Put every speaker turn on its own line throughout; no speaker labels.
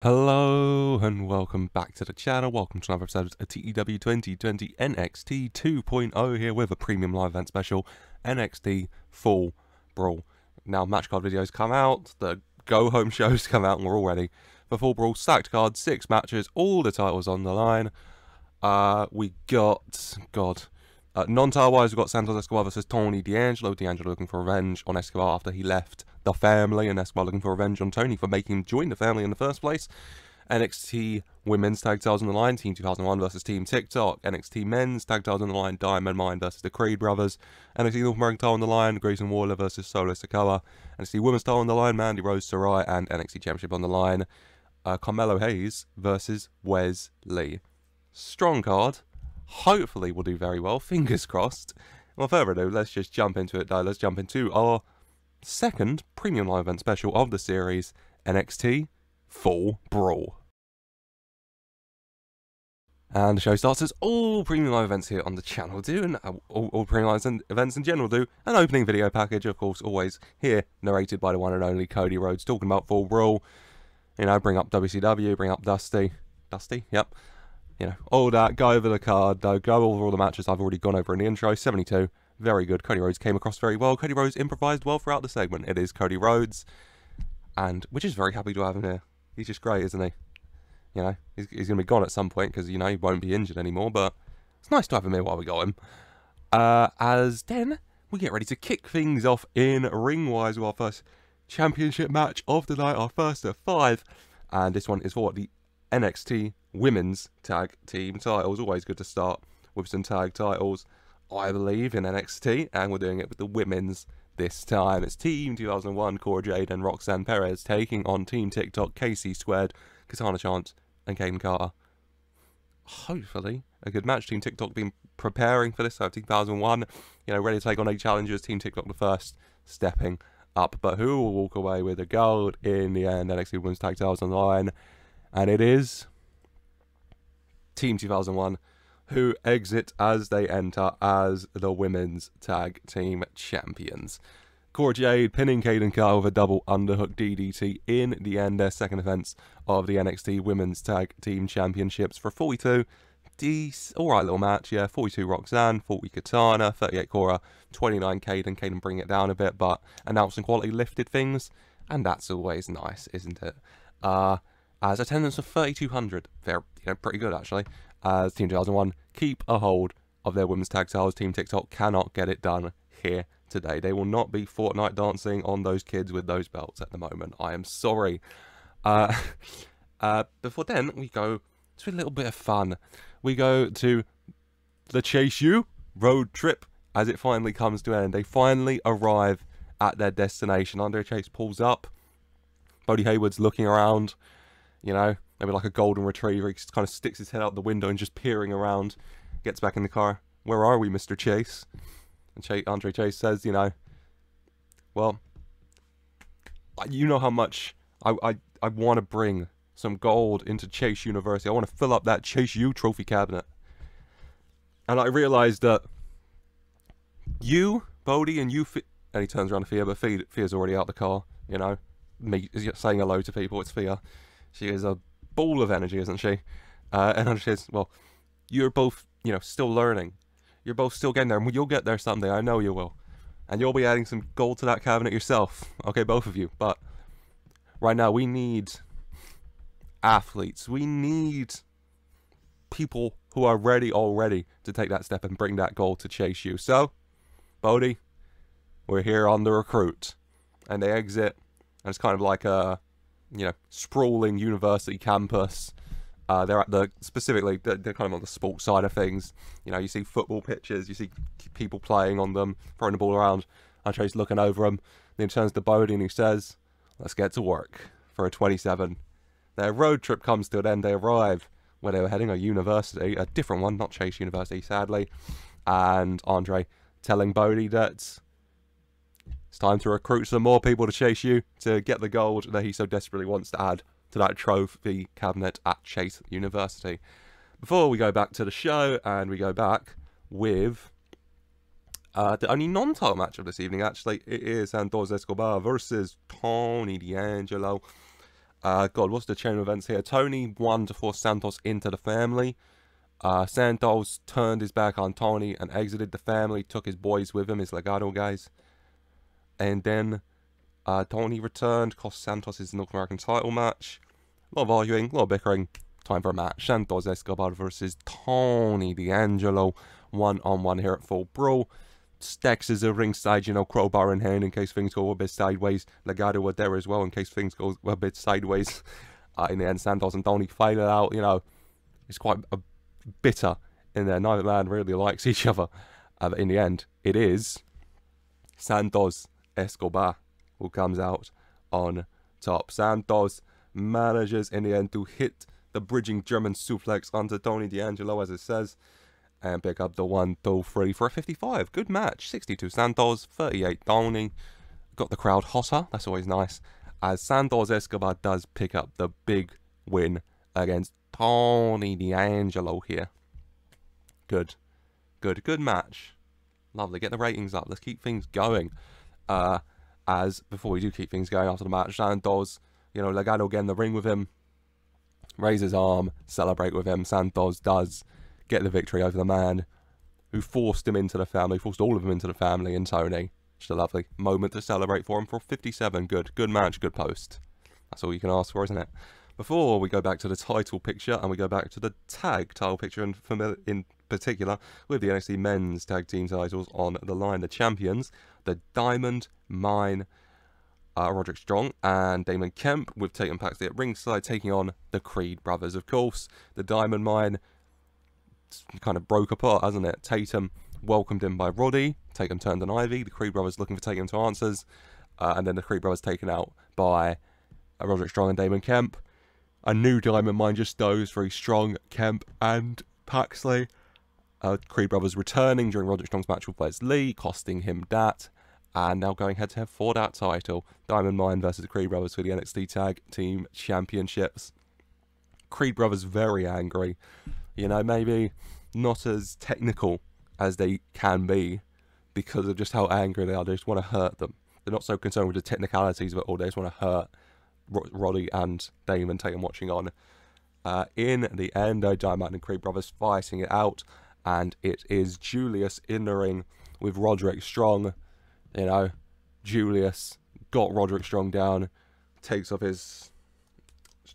Hello and welcome back to the channel. Welcome to another episode of TEW 2020 NXT 2.0 here with a premium live event special NXT Fall Brawl. Now match card videos come out, the go home shows come out and we're all ready for Fall Brawl. Stacked card, six matches, all the titles on the line. Uh, we got, God, uh, non-title wise, we've got Santos Escobar versus Tony D'Angelo. D'Angelo looking for revenge on Escobar after he left the family, and Escobar looking for revenge on Tony for making him join the family in the first place. NXT Women's Tag Titles on the line, Team 2001 versus Team TikTok. NXT Men's Tag Titles on the line, Diamond Mine versus the Creed Brothers. NXT North American title on the line, Grayson Waller versus Solo Sikoa. NXT Women's title on the line, Mandy Rose Saraya, and NXT Championship on the line, uh, Carmelo Hayes versus Wes Lee. Strong card hopefully will do very well. Fingers crossed. Well, further ado, let's just jump into it though. Let's jump into our second premium live event special of the series, NXT Fall Brawl. And the show starts as all premium live events here on the channel do, and uh, all, all premium live events in general do. An opening video package, of course, always here, narrated by the one and only Cody Rhodes, talking about Fall Brawl. You know, bring up WCW, bring up Dusty. Dusty, yep you know, all that, go over the card, though, go over all the matches I've already gone over in the intro. 72, very good. Cody Rhodes came across very well. Cody Rhodes improvised well throughout the segment. It is Cody Rhodes, and we're just very happy to have him here. He's just great, isn't he? You know, he's, he's going to be gone at some point because, you know, he won't be injured anymore, but it's nice to have him here while we got him. Uh, as then, we get ready to kick things off in ring-wise with our first championship match of the night, our first of five. And this one is for the NXT Women's Tag Team titles. Always good to start with some tag titles, I believe, in NXT, and we're doing it with the women's this time. It's Team 2001, Cora Jade and Roxanne Perez taking on Team TikTok, KC Squared, Katana Chance, and Kayden Carter. Hopefully, a good match. Team TikTok been preparing for this, so 2001, you know, ready to take on eight challengers. Team TikTok the first, stepping up. But who will walk away with the gold in the end? NXT Women's Tag Titles on the line and it is Team 2001 who exit as they enter as the women's tag team champions. Cora Jade pinning Kayden Carter with a double underhook DDT in the end, their second offense of the NXT Women's Tag Team Championships for 42. Dec- alright little match, yeah. 42 Roxanne, 40 Katana, 38 Cora, 29 Kayden. Kayden bring it down a bit, but announcing quality lifted things, and that's always nice, isn't it? Uh, as attendance of 3,200. They're you know, pretty good actually. As Team 2001 keep a hold of their women's tag titles. Team TikTok cannot get it done here today. They will not be Fortnite dancing on those kids with those belts at the moment. I am sorry. Uh, uh, before then, we go to a little bit of fun. We go to the Chase U road trip as it finally comes to an end. They finally arrive at their destination. Andre Chase pulls up. Bodhi Hayward's looking around you know, maybe like a golden retriever. He just kind of sticks his head out the window and just peering around, gets back in the car. Where are we, Mr. Chase? And Chase, Andre Chase says, you know, well, you know how much I, I, I want to bring some gold into Chase University. I want to fill up that Chase U trophy cabinet. And I realized that you, Bodhi, and you, and he turns around to Thea, but Thea's already out the car, you know, me saying hello to people, it's Thea. She is a ball of energy, isn't she? Uh, and she says, well, you're both, you know, still learning. You're both still getting there, and you'll get there someday. I know you will. And you'll be adding some gold to that cabinet yourself. Okay, both of you. But right now, we need athletes. We need people who are ready already to take that step and bring that goal to Chase U. So, Bodhi, we're here on the recruit. And they exit, and it's kind of like a you know, sprawling university campus. Uh, they're at the specifically they're, kind of on the sports side of things. You know, you see football pitches, you see people playing on them, throwing the ball around. Andre's looking over them. Then he turns to Bodhi and he says, "Let's get to work." For a 27, their road trip comes to an end. They arrive where they were heading a university, a different one, not Chase University, sadly. And Andre telling Bodie that it's time to recruit some more people to Chase U to get the gold that he so desperately wants to add to that trophy cabinet at Chase University. Before we go back to the show and we go back with uh, the only non-title match of this evening, actually, it is Santos Escobar versus Tony D'Angelo. Uh, God, what's the chain of events here? Tony won to force Santos into the family. Uh, Santos turned his back on Tony and exited the family, took his boys with him, his Legado guys. And then uh, Tony returned, cost Santos his North American title match. A lot of arguing, a lot of bickering. Time for a match. Santos Escobar versus Tony D'Angelo. One on one here at Fall Brawl. Stacks is a ringside, you know, crowbar in hand in case things go a bit sideways. Legado were there as well in case things go a bit sideways. Uh, in the end, Santos and Tony fight it out. You know, it's quite a bitter in there. Neither man really likes each other. Uh, in the end, it is Santos Escobar who comes out on top. Santos manages in the end to hit the bridging German suplex onto Tony D'Angelo, as it says and pick up the 1 2 3 for a 55. Good match. 62 Santos, 38 Tony. Got the crowd hotter. That's always nice. As Santos Escobar does pick up the big win against Tony D'Angelo here. Good. Good. Good match. Lovely. Get the ratings up. Let's keep things going. Uh, as before we do keep things going after the match, Santos, you know, Legado get in the ring with him. Raise his arm, celebrate with him. Santos does get the victory over the man who forced him into the family, forced all of them into the family and Tony. Just a lovely moment to celebrate for him for 57. Good, good match, good post. That's all you can ask for, isn't it? Before we go back to the title picture and we go back to the tag title picture in, in particular with the NXT men's tag team titles on the line, the champions, the Diamond Mine, uh, Roderick Strong and Damon Kemp with Tatum Paxley at ringside taking on the Creed brothers, of course. The Diamond Mine kind of broke apart, hasn't it? Tatum welcomed him by Roddy. Tatum turned on Ivy. The Creed brothers looking for Tatum to answers. Uh, and then the Creed brothers taken out by uh, Roderick Strong and Damon Kemp. A new Diamond Mine just goes very strong. Kemp and Paxley. Uh, Creed brothers returning during Roderick Strong's match with Wes Lee, costing him that. And now going head to head for that title. Diamond Mine versus the Creed brothers for the NXT Tag Team Championships. Creed brothers very angry. You know, maybe not as technical as they can be because of just how angry they are. They just want to hurt them. They're not so concerned with the technicalities of it all. They just want to hurt Roddy and Damon Tatum watching on. Uh, in the end, though, Diamond and Creed brothers fighting it out, and it is Julius in the ring with Roderick Strong. You know, Julius got Roderick Strong down, takes off his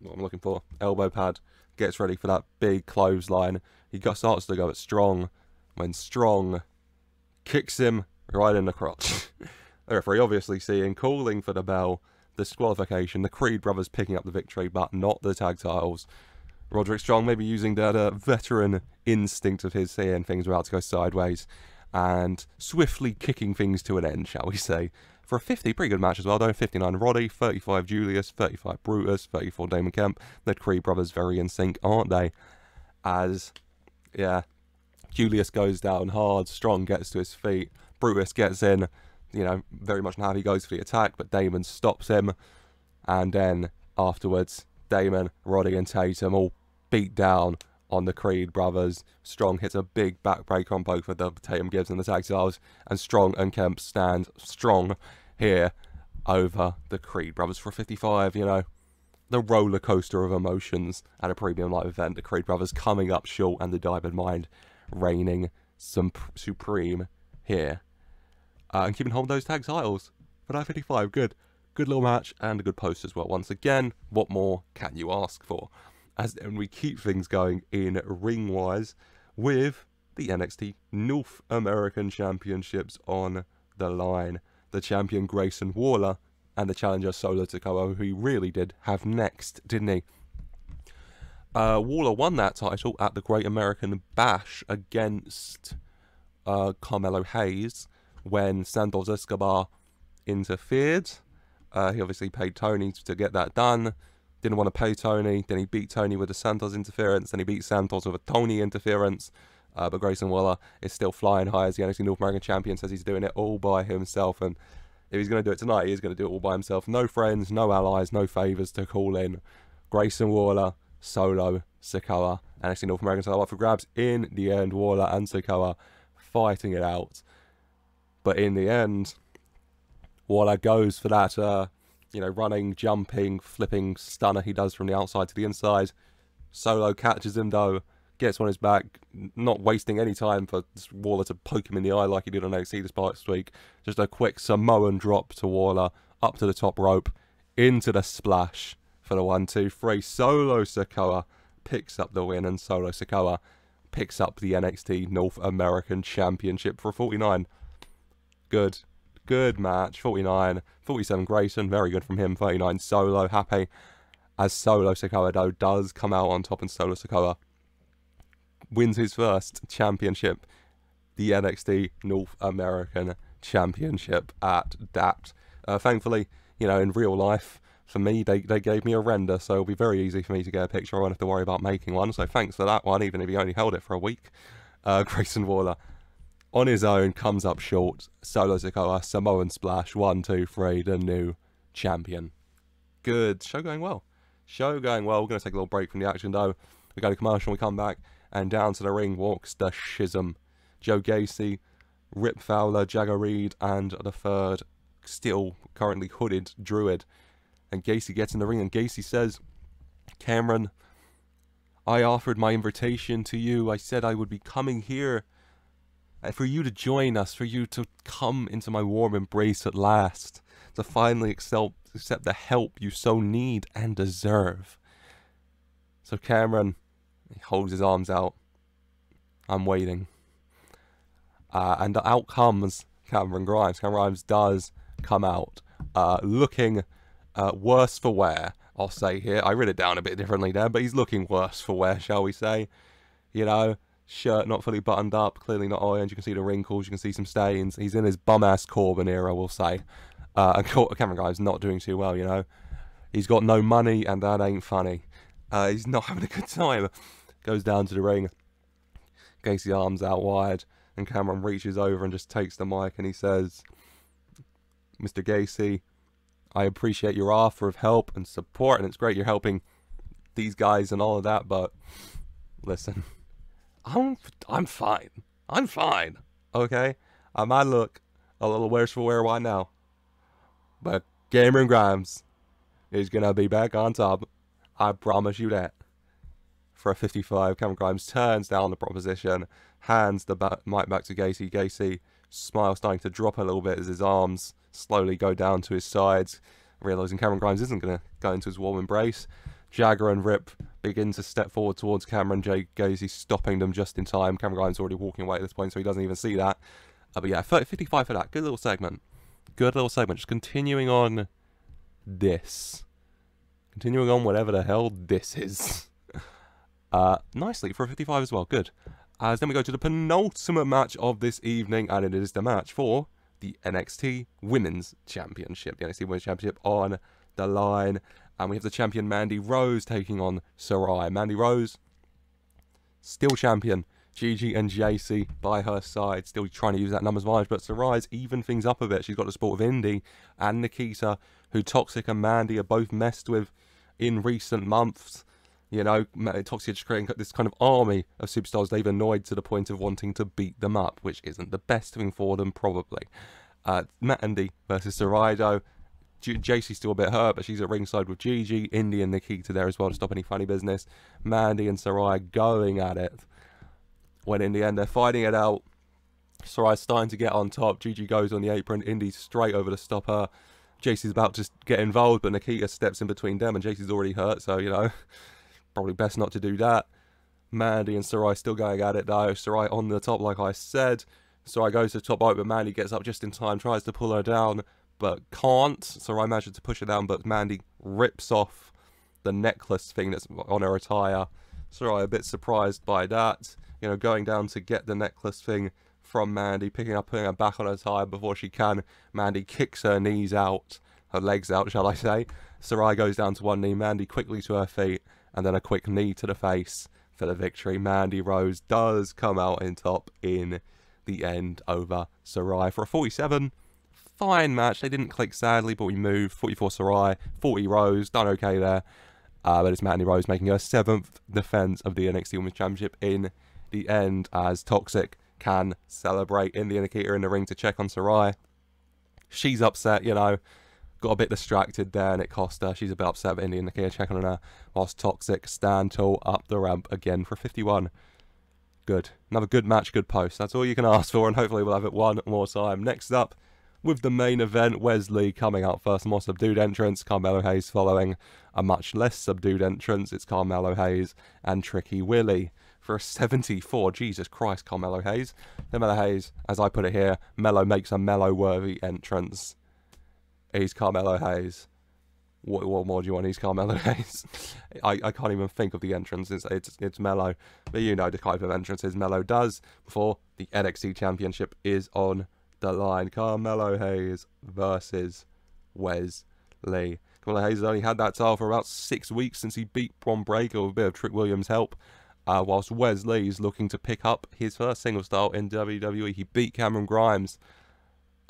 what I'm looking for elbow pad, gets ready for that big clothesline. He starts to go at Strong when Strong kicks him right in the crotch. the referee obviously seeing, calling for the bell, disqualification, the Creed brothers picking up the victory, but not the tag titles. Roderick Strong maybe using that uh, veteran instinct of his seeing things about to go sideways and swiftly kicking things to an end, shall we say for a 50. Pretty good match as well, though. 59 Roddy, 35 Julius, 35 Brutus, 34 Damon Kemp. The Creed brothers very in sync, aren't they? As, yeah, Julius goes down hard, Strong gets to his feet, Brutus gets in, you know, very much he goes for the attack, but Damon stops him. And then afterwards, Damon, Roddy, and Tatum all beat down on the Creed brothers. Strong hits a big backbreaker on both of the Tatum Gibbs and the tag titles, and Strong and Kemp stand strong here over the Creed brothers for 55. You know, the roller coaster of emotions at a premium live event. The Creed brothers coming up short, and the Diamond Mine reigning some supreme here, uh, and keeping hold of those tag titles for 55. Good. Good little match and a good post as well. Once again, what more can you ask for? As and we keep things going in ring wise with the NXT North American Championships on the line. The champion Grayson Waller and the challenger Solo Sikoa, who he really did have next, didn't he? Uh, Waller won that title at the Great American Bash against uh, Carmelo Hayes when Santos Escobar interfered. Uh, he obviously paid Tony to get that done didn't want to pay Tony. Then he beat Tony with a Santos interference. Then he beat Santos with a Tony interference. Uh, but Grayson Waller is still flying high as the NXT North American champion. Says he's doing it all by himself, and if he's going to do it tonight, he's going to do it all by himself. No friends, no allies, no favors to call in. Grayson Waller, Solo, Sikoa, NXT North American title up for grabs. In the end, Waller and Sikoa fighting it out, but in the end, Waller goes for that. Uh, you know, running, jumping, flipping stunner he does from the outside to the inside. Solo catches him though, gets on his back, not wasting any time for Waller to poke him in the eye like he did on NXT this past week. Just a quick Samoan drop to Waller, up to the top rope, into the splash for the one, two, three. Solo Sikoa picks up the win, and Solo Sikoa picks up the NXT North American Championship for 49. Good. Good match. 49. 47 Grayson. Very good from him. 39 Solo. Happy as Solo Sikoa though does come out on top and Solo Sikoa wins his first championship, the NXT North American Championship at DAPT. Uh, thankfully, you know, in real life, for me, they, they gave me a render, so it'll be very easy for me to get a picture. I won't have to worry about making one, so thanks for that one, even if he only held it for a week. Uh, Grayson Waller, on his own, comes up short. Solo Sikoa, Samoan Splash, one, two, three, the new champion. Good. Show going well. Show going well. We're going to take a little break from the action, though. We go to commercial, we come back, and down to the ring walks the Schism. Joe Gacy, Rip Fowler, Jagger Reid, and the third, still currently hooded Druid and Gacy gets in the ring and Gacy says, Cameron, I offered my invitation to you. I said I would be coming here for you to join us, for you to come into my warm embrace at last, to finally accept, accept the help you so need and deserve. So Cameron, he holds his arms out. I'm waiting. Uh, and out comes Cameron Grimes. Cameron Grimes does come out uh, looking uh, worse for wear, I'll say here. I read it down a bit differently there, but he's looking worse for wear, shall we say. You know, shirt not fully buttoned up, clearly not ironed. You can see the wrinkles, you can see some stains. He's in his bum-ass Corbin era, we'll say. Uh, and Cameron Grimes not doing too well, you know. He's got no money, and that ain't funny. Uh, he's not having a good time. Goes down to the ring. Gacy arms out wide, and Cameron reaches over and just takes the mic, and he says, Mr. Gacy, I appreciate your offer of help and support, and it's great you're helping these guys and all of that. But listen, I'm I'm fine. I'm fine. Okay, I might look a little worse for wear right now, but Cameron Grimes is gonna be back on top. I promise you that. For a 55, Cameron Grimes turns down the proposition, hands the mic back to Gacy. Gacy smile starting to drop a little bit as his arms slowly go down to his sides, realizing Cameron Grimes isn't to go into his warm embrace. Jagger and Rip begin to step forward towards Cameron. Jay Gacy stopping them just in time. Cameron Grimes already walking away at this point, so he doesn't even see that. Uh, but yeah, 30, 55 for that. Good little segment. Good little segment. Just continuing on this. Continuing on whatever the hell this is. uh, nicely for a 55 as well. Good. As then we go to the penultimate match of this evening, and it is the match for the NXT Women's Championship. The NXT Women's Championship on the line. And we have the champion Mandy Rose taking on Saraya. Mandy Rose, still champion. Gigi and Jacy by her side, still trying to use that numbers advantage, but Saraya's even things up a bit. She's got the support of Indi and Nikkita, who Toxic and Mandy are both messed with in recent months. You know, Toxic is creating this kind of army of superstars they've annoyed to the point of wanting to beat them up, which isn't the best thing for them, probably. Uh, Mandy versus Saraido. Jacy's still a bit hurt, but she's at ringside with Gigi, Indi and Nikkita there as well to stop any funny business. Mandy and Saraya going at it. When in the end they're fighting it out. Saraya's starting to get on top. Gigi goes on the apron. Indi straight over to stop her. Jacy's about to get involved, but Nikkita steps in between them, and Jacy's already hurt, so, you know, Probably best not to do that. Mandy and Sarray still going at it though. Sarray on the top, like I said. Sarray goes to the top rope, but Mandy gets up just in time, tries to pull her down, but can't. So I manages to push her down, but Mandy rips off the necklace thing that's on her attire. Sarray a bit surprised by that. You know, going down to get the necklace thing from Mandy, picking up, putting her back on her attire before she can. Mandy kicks her knees out, her legs out, shall I say. Sarray goes down to one knee, Mandy quickly to her feet, and then a quick knee to the face for the victory. Mandy Rose does come out in top in the end over Sarray for a 47. Fine match. They didn't click sadly, but we moved. 44 Sarray, 40 Rose, done okay there. Uh, but it's Mandy Rose making her seventh defense of the NXT Women's Championship in the end as Toxic can celebrate in the indicator in the ring to check on Sarray. She's upset, you know got a bit distracted there and it cost her. She's a bit upset with Indi and Nikkita checking on her. Whilst Toxic stand tall up the ramp again for 51. Good. Another good match, good post. That's all you can ask for, and hopefully we'll have it one more time. Next up, with the main event, Wes Lee coming out first, more subdued entrance, Carmelo Hayes following a much less subdued entrance. It's Carmelo Hayes and Tricky Willie for a 74. Jesus Christ, Carmelo Hayes. Carmelo Hayes, as I put it here, Mello makes a mellow worthy entrance. He's Carmelo Hayes. What, what more do you want? He's Carmelo Hayes. I, I can't even think of the entrance. It's, it's, it's Mello. But you know the type of entrances Mello does before the NXT Championship is on line. Carmelo Hayes versus Wes Lee. Carmelo Hayes has only had that title for about six weeks since he beat Bron Breakker with a bit of Trick Williams' help. Uh, whilst Wes Lee is looking to pick up his first single style in WWE. He beat Cameron Grimes.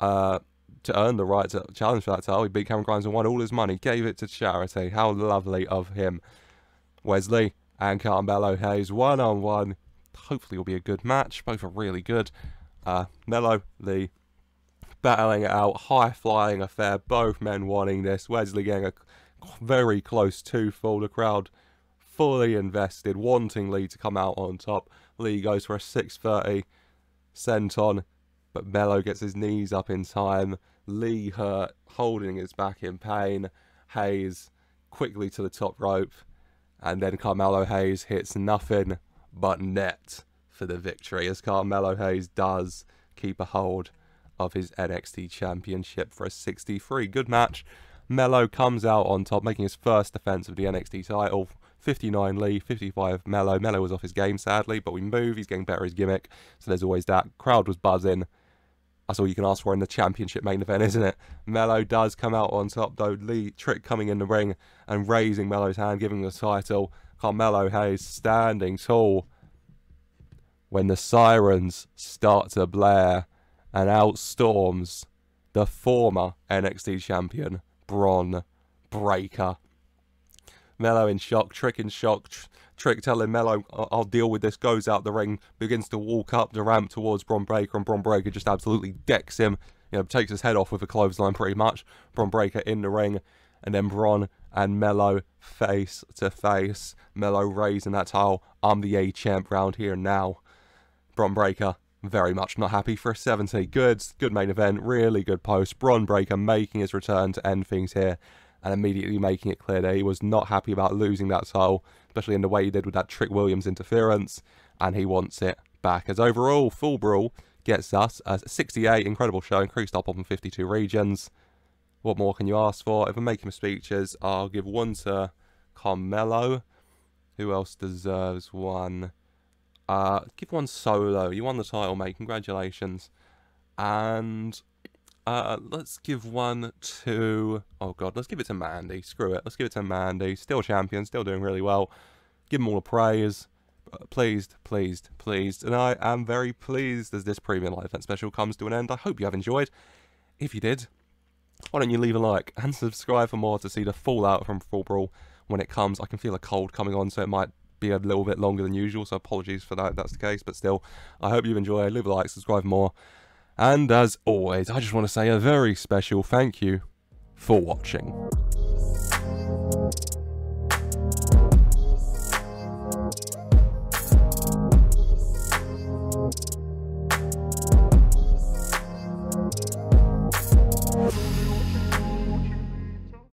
Uh, to earn the right to challenge for that title. He beat Cameron Grimes and won all his money, gave it to charity. How lovely of him. Wes Lee and Carmelo Hayes one on one. Hopefully, will be a good match. Both are really good. Uh, Mello Lee battling it out, high flying affair. Both men wanting this. Wes Lee getting a very close two full. The crowd fully invested, wanting Lee to come out on top. Lee goes for a 630 senton, but Mello gets his knees up in time. Lee hurt, holding his back in pain. Hayes quickly to the top rope, and then Carmelo Hayes hits nothing but net for the victory, as Carmelo Hayes does keep a hold of his NXT Championship for a 63. Good match. Mello comes out on top, making his first defense of the NXT title. 59 Lee, 55 Mello. Mello was off his game, sadly, but we move. He's getting better his gimmick, so there's always that. Crowd was buzzing. That's all you can ask for in the championship main event, isn't it? Mello does come out on top, though. Lee Trick coming in the ring and raising Mello's hand, giving the title. Carmelo Hayes standing tall when the sirens start to blare and out storms the former NXT champion, Bron Breakker. Mello in shock, Trick in shock, Trick telling Mello, I'll deal with this, goes out the ring, begins to walk up the ramp towards Bron Breakker, and Bron Breakker just absolutely decks him, you know, takes his head off with a clothesline pretty much. Bron Breakker in the ring, and then Bron and Mello face to face. Mello raising that towel, I'm the A champ round here now. Bron Breakker very much not happy for a 70. Good, good main event, really good post. Bron Breakker making his return to end things here and immediately making it clear that he was not happy about losing that title, especially in the way he did with that Trick Williams interference, and he wants it back. As overall, Fall Brawl gets us a 68, incredible show, increased up on 52 regions. What more can you ask for? If I'm making speeches, I'll give one to Carmelo. Who else deserves one? Uh, give one solo. You won the title, mate. Congratulations. And uh, let's give one to. Oh god, let's give it to Mandy. Screw it. Let's give it to Mandy. Still champion, still doing really well. Give him all the praise. Uh, pleased, pleased, pleased. And I am very pleased as this premium live event special comes to an end. I hope you have enjoyed. If you did, why don't you leave a like and subscribe for more to see the fallout from Fall Brawl when it comes. I can feel a cold coming on, so it might be a little bit longer than usual. So apologies for that if that's the case. But still, I hope you enjoy. Leave a like, subscribe more. And as always, I just want to say a very special thank you for watching.